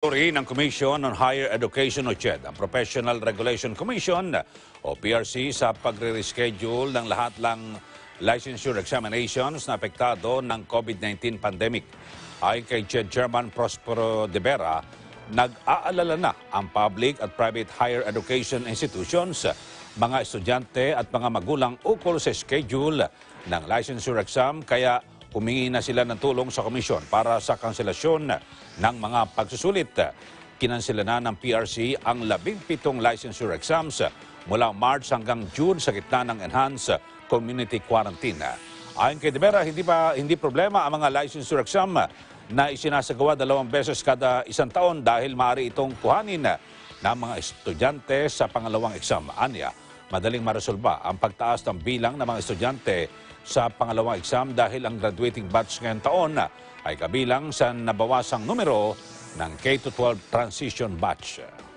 Uri ng Commission on Higher Education o CHED, ang Professional Regulation Commission o PRC sa pagre-reschedule ng lahat lang licensure examinations na apektado ng COVID-19 pandemic. Ayon kay CHED Chairman Prospero De Vera, nag-aalala na ang public at private higher education institutions, mga estudyante at mga magulang ukol sa schedule ng licensure exam kaya humingi na sila ng tulong sa komisyon para sa kanselasyon ng mga pagsusulit. Kinansela na ng PRC ang labing pitong licensure exams mula March hanggang June sa gitna ng enhanced community quarantine. Ayon kay De Vera, hindi pa hindi problema ang mga licensure exam na isinasagawa dalawang beses kada isang taon dahil maaari itong kuhanin ng mga estudyante sa pangalawang exam. Anya, madaling maresolba ang pagtaas ng bilang ng mga estudyante sa pangalawang exam dahil ang graduating batch ngayong taon ay kabilang sa nabawasang numero ng K-12 transition batch.